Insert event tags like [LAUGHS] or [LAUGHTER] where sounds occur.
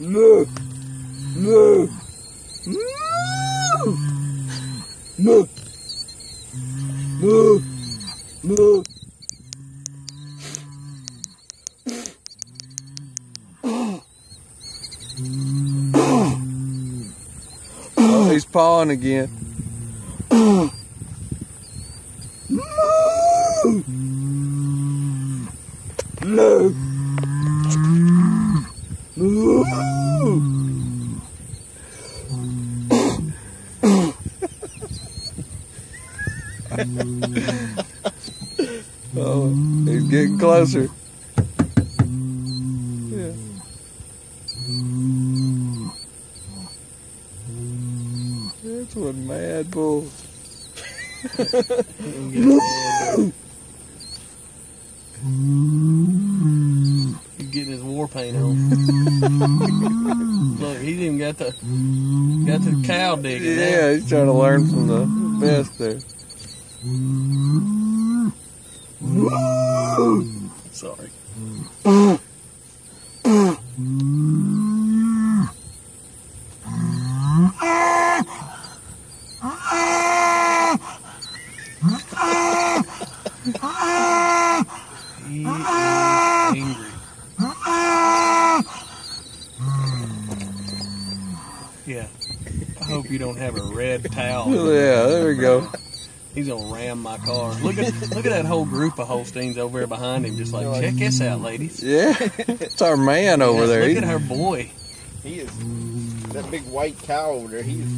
Moo. Moo. Moo. Moo. Moo. Oh, he's pawing again. Moo. Moo. Oh, he's getting closer. Yeah. That's one mad bull. He's getting his war paint on. Look, he's even got the got the cow digging. now. Yeah, he's trying to learn from the best there. Sorry. He [LAUGHS] is angry. Yeah. I hope you don't have a red towel. [LAUGHS] Yeah, there we go. He's gonna ram my car. Look at look at that whole group of Holsteins over there behind him, just like check this out, ladies. Yeah, it's our man over there. Look He- at her boy. He is that big white cow over there. He is